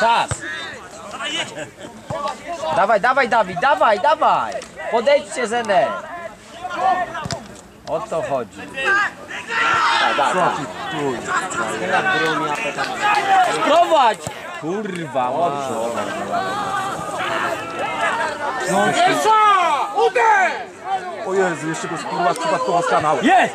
Czas! Dawaj, dawaj, Dawid, dawaj, dawaj! Podejdźcie, Zenek! O to chodzi. Sprowadź! Kurwa, mocno. O Jezu, jeszcze go spróbować przypadkowo skanał. Jest!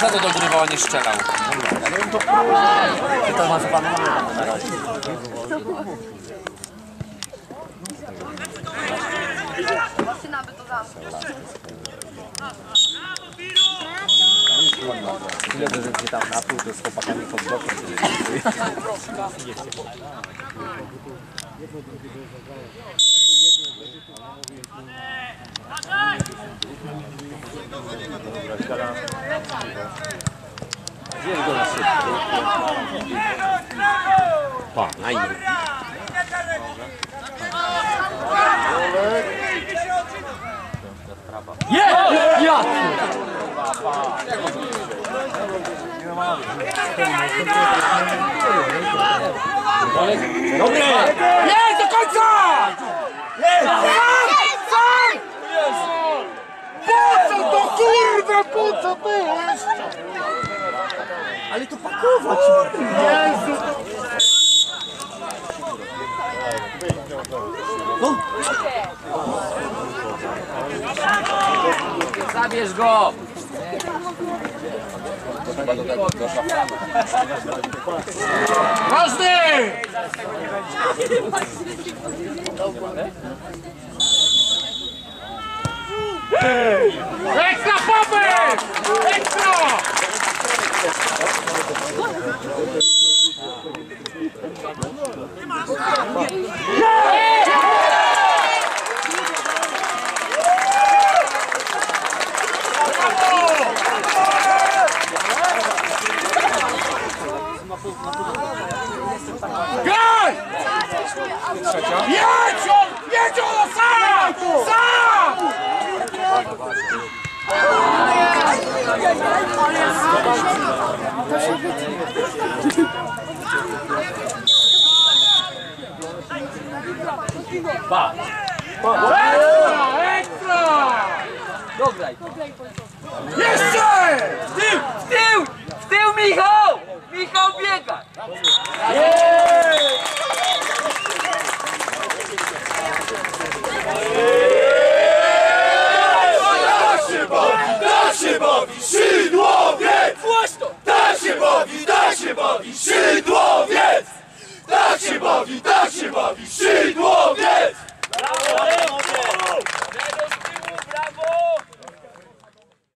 za to dogrywała nie strzelał. Syna by to dam. Ile to się tam napój, to z chłopakami pod bokiem. Gdzie go na szybko? Pa, na ile? Jest! Ja! Nie, do końca! Po co to kurwa, po co to jeszcze? Ale to pakować! Jezu! Zabierz go! Każdy! Ekstra pomysł! Ekstra! Go! Jedź! Pa! Pa! Ekstra! Ekstra! Dograj! Jeszcze! W tył! W tył! W tył Michał! Michał biega! Yeah! się bawi, szydłowiec! Głośno! Tak się bawi, tak się bawi, szydłowiec! Tak się bawi, tak się bawi, szydłowiec!